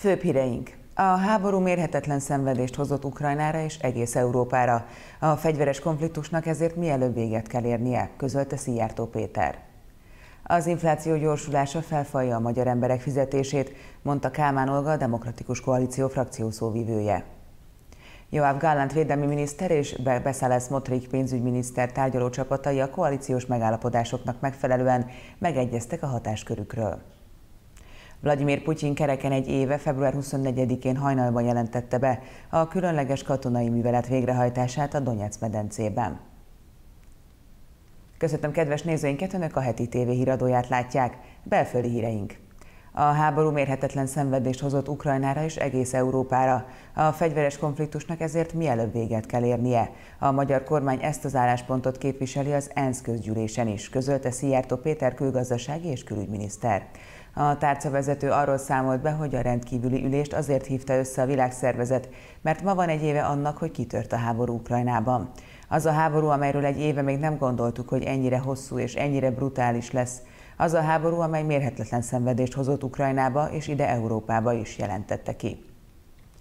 Főbb híreink. A háború mérhetetlen szenvedést hozott Ukrajnára és egész Európára. A fegyveres konfliktusnak ezért mielőbb véget kell érnie, közölte Szijjártó Péter. Az infláció gyorsulása felfalja a magyar emberek fizetését, mondta Kálmán Olga, a Demokratikus Koalíció frakció szóvivője. Joab Gallant védelmi miniszter és Beszálesz Motrik pénzügyminiszter tárgyaló csapatai a koalíciós megállapodásoknak megfelelően megegyeztek a hatáskörükről. Vladimir Putyin kereken egy éve, február 24-én hajnalban jelentette be a különleges katonai művelet végrehajtását a Donetsz medencében. Köszöntöm kedves nézőinket, Önök a heti TV híradóját látják. Belföldi híreink. A háború mérhetetlen szenvedést hozott Ukrajnára és egész Európára. A fegyveres konfliktusnak ezért mielőbb véget kell érnie. A magyar kormány ezt az álláspontot képviseli az ENSZ közgyűlésen is, közölte Szijjártó Péter külgazdasági és külügyminiszter. A tárcavezető arról számolt be, hogy a rendkívüli ülést azért hívta össze a világszervezet, mert ma van egy éve annak, hogy kitört a háború Ukrajnában. Az a háború, amelyről egy éve még nem gondoltuk, hogy ennyire hosszú és ennyire brutális lesz. Az a háború, amely mérhetetlen szenvedést hozott Ukrajnába és ide Európába is jelentette ki.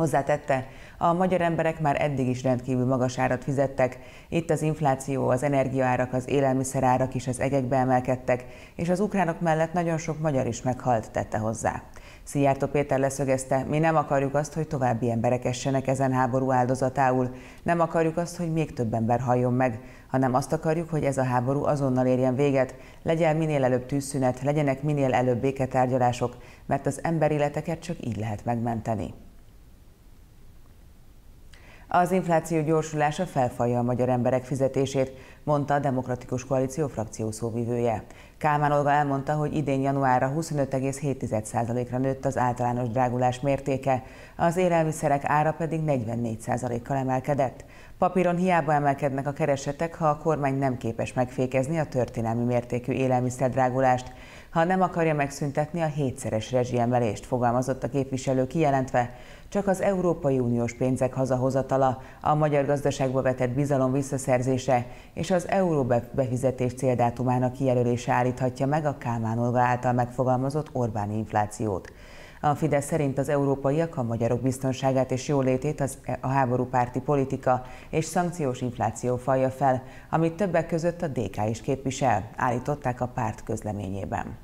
Hozzátette, a magyar emberek már eddig is rendkívül magas árat fizettek, itt az infláció, az energiaárak, az élelmiszerárak is az egekbe emelkedtek, és az ukránok mellett nagyon sok magyar is meghalt, tette hozzá. Szijjártó Péter leszögezte, mi nem akarjuk azt, hogy további emberek essenek ezen háború áldozatául, nem akarjuk azt, hogy még több ember halljon meg, hanem azt akarjuk, hogy ez a háború azonnal érjen véget, legyen minél előbb tűzszünet, legyenek minél előbb béketárgyalások, mert az emberéleteket csak így lehet megmenteni. Az infláció gyorsulása felfalja a magyar emberek fizetését, mondta a Demokratikus Koalíció frakció szóvivője. Kálmán Olga elmondta, hogy idén januárra 25,7%-ra nőtt az általános drágulás mértéke, az élelmiszerek ára pedig 44%-kal emelkedett. Papíron hiába emelkednek a keresetek, ha a kormány nem képes megfékezni a történelmi mértékű élelmiszerdrágulást, ha nem akarja megszüntetni a hétszeres rezsiemelést, fogalmazott a képviselő kijelentve, csak az Európai Uniós pénzek hazahozatala, a magyar gazdaságba vetett bizalom visszaszerzése és az euró befizetés céldátumának kijelölése állíthatja meg a Kálmán Olga által megfogalmazott Orbáni inflációt. A Fidesz szerint az európaiak a magyarok biztonságát és jólétét az, a háború párti politika és szankciós infláció falja fel, amit többek között a DK is képvisel, állították a párt közleményében.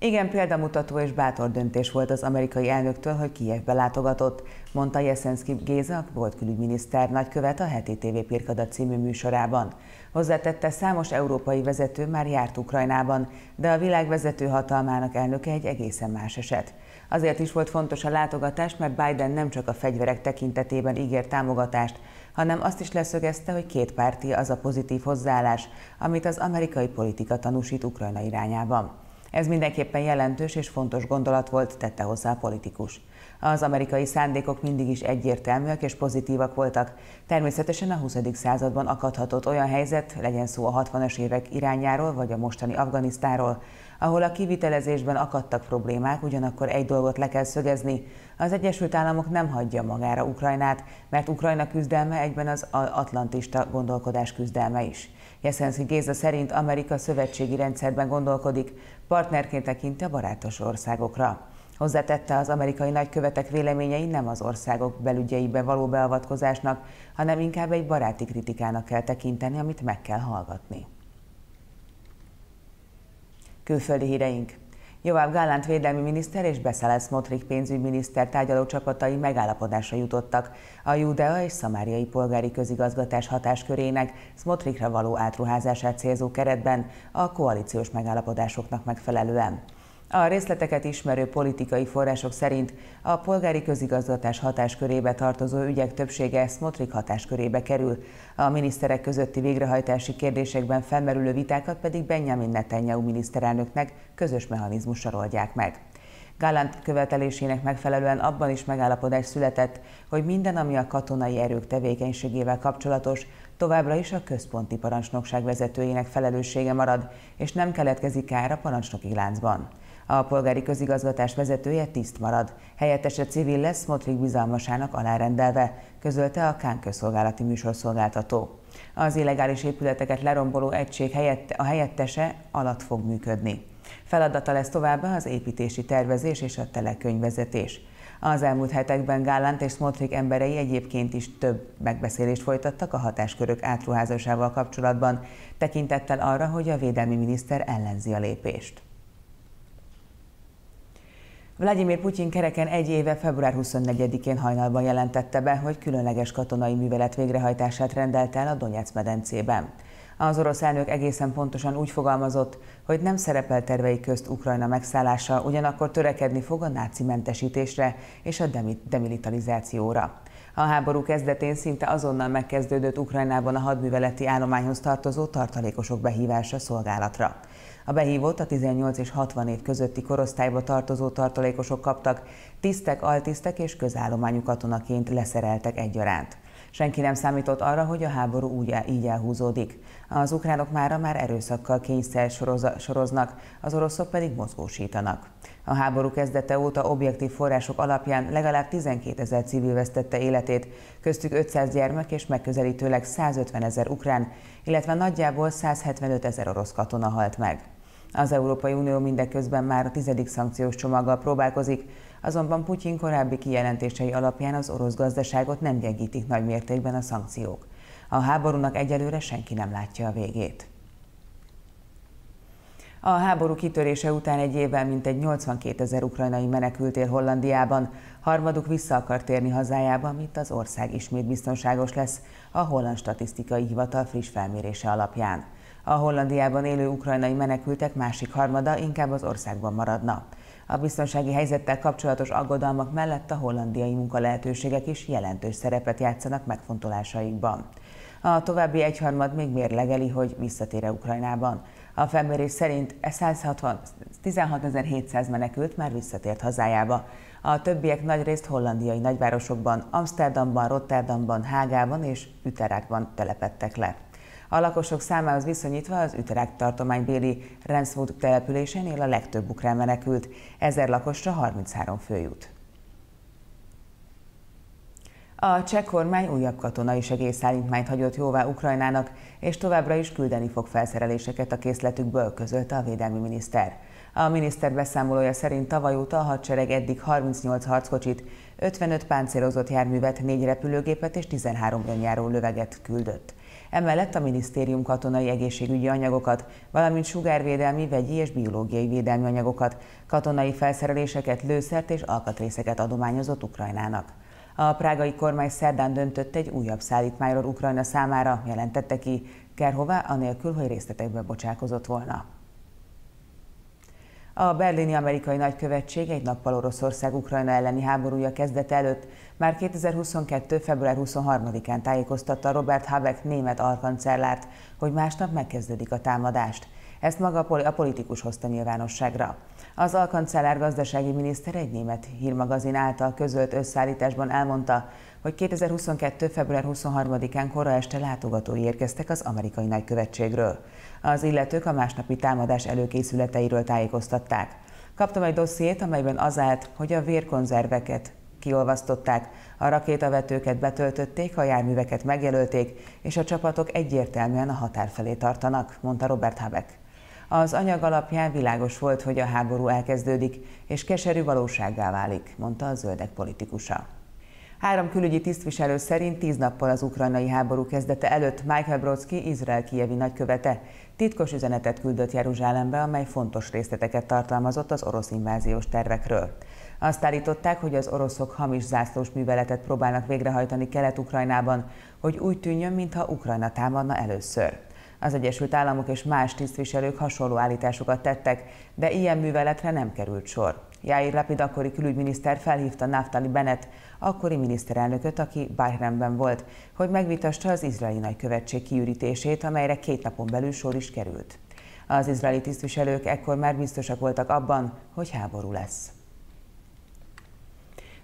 Igen, példamutató és bátor döntés volt az amerikai elnöktől, hogy Kijevbe látogatott, mondta Jeszenszki Géza, volt külügyminiszter nagykövet a heti TV Pirkada című műsorában. Hozzátette, számos európai vezető már járt Ukrajnában, de a világ vezető hatalmának elnöke egy egészen más eset. Azért is volt fontos a látogatás, mert Biden nem csak a fegyverek tekintetében ígér támogatást, hanem azt is leszögezte, hogy két párti az a pozitív hozzáállás, amit az amerikai politika tanúsít Ukrajna irányában. Ez mindenképpen jelentős és fontos gondolat volt, tette hozzá a politikus. Az amerikai szándékok mindig is egyértelműek és pozitívak voltak. Természetesen a 20. században akadhatott olyan helyzet, legyen szó a 60-as évek irányáról vagy a mostani Afganisztáról, ahol a kivitelezésben akadtak problémák, ugyanakkor egy dolgot le kell szögezni, az Egyesült Államok nem hagyja magára Ukrajnát, mert Ukrajna küzdelme egyben az atlantista gondolkodás küzdelme is. Jeszenszki Géza szerint Amerika szövetségi rendszerben gondolkodik, partnerként tekinti a barátos országokra. Hozzátette az amerikai nagykövetek véleményei nem az országok belügyeibe való beavatkozásnak, hanem inkább egy baráti kritikának kell tekinteni, amit meg kell hallgatni. Külföldi híreink. Joab Gallant védelmi miniszter és Beszalel Smotrik pénzügyminiszter tárgyaló csapatai megállapodásra jutottak a Judea és Szamáriai polgári közigazgatás hatáskörének Smotrikra való átruházását célzó keretben a koalíciós megállapodásoknak megfelelően. A részleteket ismerő politikai források szerint a polgári közigazgatás hatáskörébe tartozó ügyek többsége Smotrik hatáskörébe kerül, a miniszterek közötti végrehajtási kérdésekben felmerülő vitákat pedig Benjamin Netanyahu miniszterelnöknek közös mechanizmussal oldják meg. Gallant követelésének megfelelően abban is megállapodás született, hogy minden, ami a katonai erők tevékenységével kapcsolatos, továbbra is a központi parancsnokság vezetőjének felelőssége marad, és nem keletkezik kár a parancsnoki láncban. A polgári közigazgatás vezetője tiszt marad, helyettese civil lesz Motrik bizalmasának alárendelve, közölte a Kán közszolgálati műsorszolgáltató. Az illegális épületeket leromboló egység helyette, a helyettese alatt fog működni. Feladata lesz továbbá az építési tervezés és a telekönyvezetés. Az elmúlt hetekben Gállant és Smotrik emberei egyébként is több megbeszélést folytattak a hatáskörök átruházásával kapcsolatban, tekintettel arra, hogy a védelmi miniszter ellenzi a lépést. Vladimir Putyin kereken egy éve február 24-én hajnalban jelentette be, hogy különleges katonai művelet végrehajtását rendelt el a Donetsz medencében. Az orosz elnök egészen pontosan úgy fogalmazott, hogy nem szerepel tervei közt Ukrajna megszállása, ugyanakkor törekedni fog a náci mentesítésre és a demilitarizációra. A háború kezdetén szinte azonnal megkezdődött Ukrajnában a hadműveleti állományhoz tartozó tartalékosok behívása szolgálatra. A behívott a 18 és 60 év közötti korosztályba tartozó tartalékosok kaptak, tisztek, altisztek és közállományú katonaként leszereltek egyaránt. Senki nem számított arra, hogy a háború úgy el, így elhúzódik. Az ukránok mára már erőszakkal kényszer soroznak, az oroszok pedig mozgósítanak. A háború kezdete óta objektív források alapján legalább 12 ezer civil vesztette életét, köztük 500 gyermek és megközelítőleg 150 ezer ukrán, illetve nagyjából 175 ezer orosz katona halt meg. Az Európai Unió mindeközben már a tizedik szankciós csomaggal próbálkozik, azonban Putyin korábbi kijelentései alapján az orosz gazdaságot nem gyengítik nagy mértékben a szankciók. A háborúnak egyelőre senki nem látja a végét. A háború kitörése után egy évvel mintegy 82 ezer ukrajnai menekült él Hollandiában, harmaduk vissza akar térni hazájába, amit az ország ismét biztonságos lesz a Holland Statisztikai Hivatal friss felmérése alapján. A Hollandiában élő ukrajnai menekültek másik harmada inkább az országban maradna. A biztonsági helyzettel kapcsolatos aggodalmak mellett a hollandiai munkalehetőségek is jelentős szerepet játszanak megfontolásaikban. A további egyharmad még mérlegeli, hogy visszatér-e Ukrajnában. A felmérés szerint 16.700 menekült már visszatért hazájába. A többiek nagyrészt hollandiai nagyvárosokban, Amsterdamban, Rotterdamban, Hágában és Üterákban telepettek le. A lakosok számához viszonyítva az Üterák tartománybéli Renswood településen él a legtöbb ukrán menekült, ezer lakosra 33 fő jut. A cseh kormány újabb katonai segélyszállítmányt hagyott jóvá Ukrajnának, és továbbra is küldeni fog felszereléseket a készletükből, közölte a védelmi miniszter. A miniszter beszámolója szerint tavaly óta a hadsereg eddig 38 harckocsit, 55 páncélozott járművet, 4 repülőgépet és 13 önjáró löveget küldött. Emellett a minisztérium katonai egészségügyi anyagokat, valamint sugárvédelmi, vegyi és biológiai védelmi anyagokat, katonai felszereléseket, lőszert és alkatrészeket adományozott Ukrajnának. A prágai kormány szerdán döntött egy újabb szállítmányról Ukrajna számára, jelentette ki Kerhová, anélkül, hogy részletekbe bocsákozott volna. A berlini amerikai nagykövetség egy nappal Oroszország Ukrajna elleni háborúja kezdete előtt már 2022. február 23-án tájékoztatta Robert Habeck német alkancellárt, hogy másnap megkezdődik a támadást. Ezt maga a politikus hozta nyilvánosságra. Az alkancellár gazdasági miniszter egy német hírmagazin által közölt összeállításban elmondta, hogy 2022. február 23-án kora este látogatói érkeztek az amerikai nagykövetségről. Az illetők a másnapi támadás előkészületeiről tájékoztatták. Kaptam egy dossziét, amelyben az állt, hogy a vérkonzerveket kiolvasztották, a rakétavetőket betöltötték, a járműveket megjelölték, és a csapatok egyértelműen a határ felé tartanak, mondta Robert Habeck. Az anyag alapján világos volt, hogy a háború elkezdődik, és keserű valósággá válik, mondta a zöldek politikusa. Három külügyi tisztviselő szerint tíz nappal az ukrajnai háború kezdete előtt Michael Brodsky, Izrael kievi nagykövete, titkos üzenetet küldött Jeruzsálembe, amely fontos részleteket tartalmazott az orosz inváziós tervekről. Azt állították, hogy az oroszok hamis zászlós műveletet próbálnak végrehajtani Kelet-Ukrajnában, hogy úgy tűnjön, mintha Ukrajna támadna először. Az Egyesült Államok és más tisztviselők hasonló állításokat tettek, de ilyen műveletre nem került sor. Jair Lapid akkori külügyminiszter felhívta Naftali Bennett, akkori miniszterelnököt, aki Bahrainben volt, hogy megvitassa az izraeli nagykövetség kiürítését, amelyre két napon belül sor is került. Az izraeli tisztviselők ekkor már biztosak voltak abban, hogy háború lesz.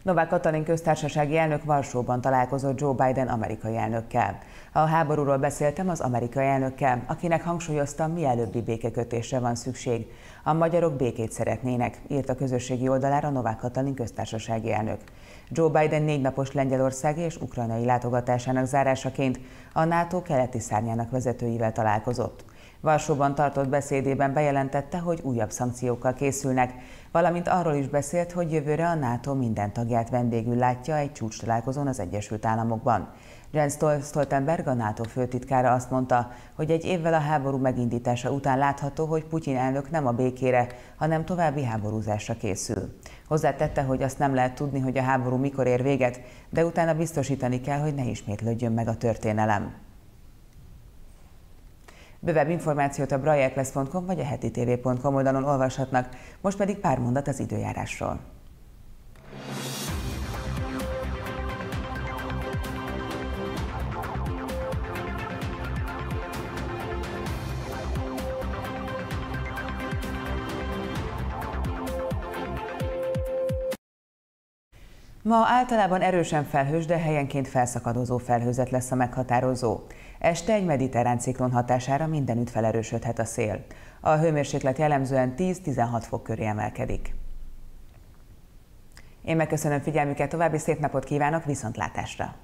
Novák Katalin köztársasági elnök Varsóban találkozott Joe Biden amerikai elnökkel. A háborúról beszéltem az amerikai elnökkel, akinek hangsúlyoztam, mielőbbi békekötésre van szükség. A magyarok békét szeretnének, írt a közösségi oldalára Novák Katalin köztársasági elnök. Joe Biden négy napos lengyelországi és ukrajnai látogatásának zárásaként a NATO keleti szárnyának vezetőivel találkozott. Varsóban tartott beszédében bejelentette, hogy újabb szankciókkal készülnek, valamint arról is beszélt, hogy jövőre a NATO minden tagját vendégül látja egy csúcs találkozón az Egyesült Államokban. Jens Stoltenberg, a NATO főtitkára azt mondta, hogy egy évvel a háború megindítása után látható, hogy Putyin elnök nem a békére, hanem további háborúzásra készül. Hozzátette, hogy azt nem lehet tudni, hogy a háború mikor ér véget, de utána biztosítani kell, hogy ne ismétlődjön meg a történelem. Bővebb információt a brailleklesz.com vagy a hetitv.com oldalon olvashatnak, most pedig pár mondat az időjárásról. Ma általában erősen felhős, de helyenként felszakadozó felhőzet lesz a meghatározó. Este egy mediterrán ciklon hatására mindenütt felerősödhet a szél. A hőmérséklet jellemzően 10-16 fok köré emelkedik. Én megköszönöm figyelmüket, további szép napot kívánok, viszontlátásra!